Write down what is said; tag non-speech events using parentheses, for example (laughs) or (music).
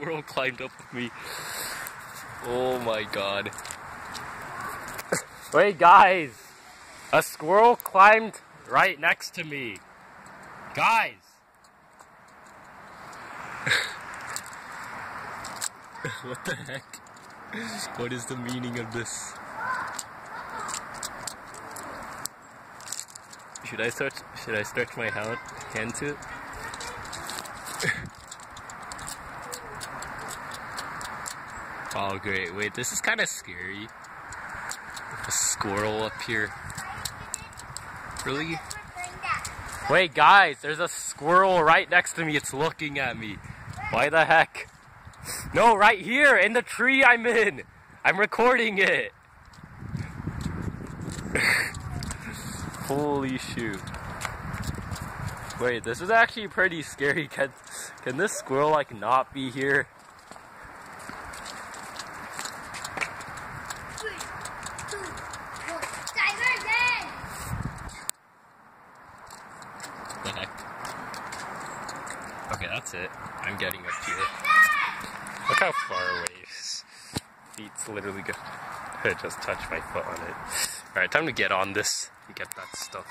(laughs) squirrel climbed up with me. Oh my god. (laughs) Wait, guys! A squirrel climbed right next to me. Guys! (laughs) what the heck? What is the meaning of this? Should I stretch? Should I stretch my hand, hand to it? Oh great! Wait, this is kind of scary. A squirrel up here. Really? Wait, guys! There's a squirrel right next to me. It's looking at me. Why the heck? (laughs) No, right here in the tree I'm in. I'm recording it. (laughs) Holy shoot. Wait, this is actually pretty scary. Can, can this squirrel like not be here? The heck? Okay, that's it. I'm getting up here. Look how far away his feet's literally good. I (laughs) just touched my foot on it. Alright, time to get on this and get that stuff.